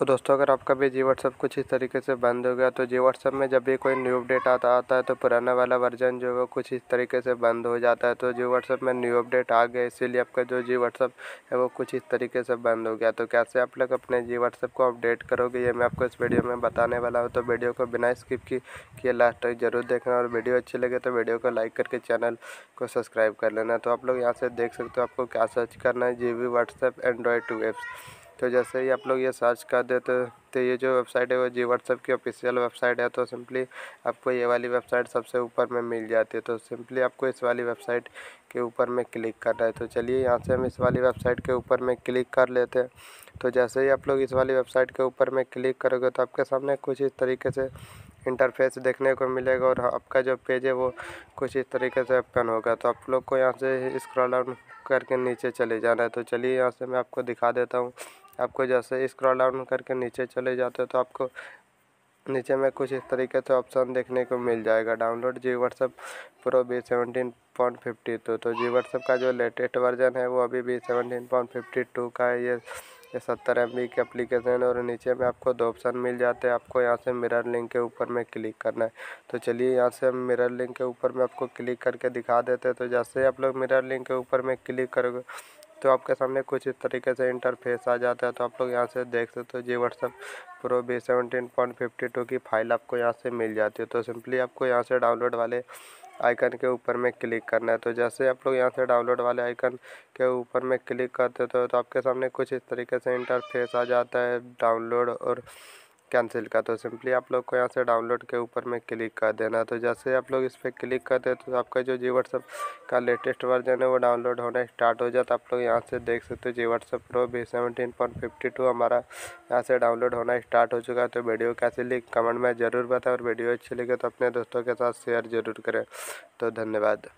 तो दोस्तों, अगर आपका भी जी व्हाट्सअप कुछ इस तरीके से बंद हो गया तो जी व्हाट्सअप में जब भी कोई न्यू अपडेट आता आता है तो पुराना वाला वर्जन जो है वो कुछ इस तरीके से बंद हो जाता है। तो जी व्हाट्सअप में न्यू अपडेट आ गया, इसीलिए आपका जो जी व्हाट्सअप है वो कुछ इस तरीके से बंद हो गया। तो कैसे आप लोग अपने जी व्हाट्सअप को अपडेट करोगे, ये मैं आपको इस वीडियो में बताने वाला हूँ। तो वीडियो को बिना स्किप किए लास्ट तक ज़रूर देखना, और वीडियो अच्छी लगे तो वीडियो को लाइक करके चैनल को सब्सक्राइब कर लेना। तो आप लोग यहाँ से देख सकते हो आपको क्या सर्च करना है, G V android two apps तो जैसे ही आप लोग ये सर्च कर देते तो ये जो वेबसाइट है वो जी व्हाट्सएप की ऑफिशियल वेबसाइट है तो सिंपली आपको ये वाली वेबसाइट सबसे ऊपर में मिल जाती है। तो सिंपली आपको इस वाली वेबसाइट के ऊपर में क्लिक करना है। तो चलिए यहाँ से हम इस वाली वेबसाइट के ऊपर में क्लिक कर लेते हैं। तो जैसे ही आप लोग इस वाली वेबसाइट के ऊपर में क्लिक करोगे तो आपके सामने कुछ इस तरीके से इंटरफेस देखने को मिलेगा और आपका जो पेज है वो कुछ इस तरीके से ओपन होगा। तो आप लोग को यहाँ से स्क्रॉल डाउन करके नीचे चले जाना है। तो चलिए यहाँ से मैं आपको दिखा देता हूँ। आपको जैसे स्क्रॉल डाउन करके नीचे चले जाते हो तो आपको नीचे में कुछ इस तरीके से ऑप्शन देखने को मिल जाएगा। Download G WhatsApp pro B seventeen point fifty two तो जी व्हाट्सअप का जो लेटेस्ट वर्जन है वो अभी भी सेवनटीन पॉइंट फिफ्टी टू का है। ये ये सत्तर एम बी की अप्लीकेशन और नीचे में आपको दो ऑप्शन मिल जाते हैं। आपको यहाँ से मिरर लिंक के ऊपर में क्लिक करना है। तो चलिए यहाँ से हम मिरर लिंक के ऊपर में आपको क्लिक करके दिखा देते हैं। तो जैसे आप लोग मिरर लिंक के ऊपर में क्लिक करोगे तो आपके सामने कुछ इस तरीके से इंटरफेस आ जाता है। तो आप लोग यहाँ से देख सकते हो G WhatsApp pro B seventeen point fifty two की फ़ाइल आपको यहाँ से मिल जाती है। तो सिंपली आपको यहाँ से डाउनलोड वाले आइकन के ऊपर में क्लिक करना है। तो जैसे आप लोग यहाँ से डाउनलोड वाले आइकन के ऊपर में क्लिक करते हो तो आपके सामने कुछ इस तरीके से इंटरफेस आ जाता है डाउनलोड और कैंसिल का तो सिंपली आप लोग को यहाँ से डाउनलोड के ऊपर में क्लिक कर देना तो जैसे आप लोग इस पर क्लिक करते तो आपका जो जी व्हाट्सअप का लेटेस्ट वर्जन है, वो डाउनलोड होना स्टार्ट हो जाता आप लोग यहाँ से देख सकते हो, G WhatsApp pro B seventeen point fifty two हमारा यहाँ से डाउनलोड होना स्टार्ट हो चुका है। तो वीडियो कैसे लिख कमेंट में ज़रूर बताएँ। और वीडियो अच्छी लगे तो अपने दोस्तों के साथ शेयर ज़रूर करें। तो धन्यवाद।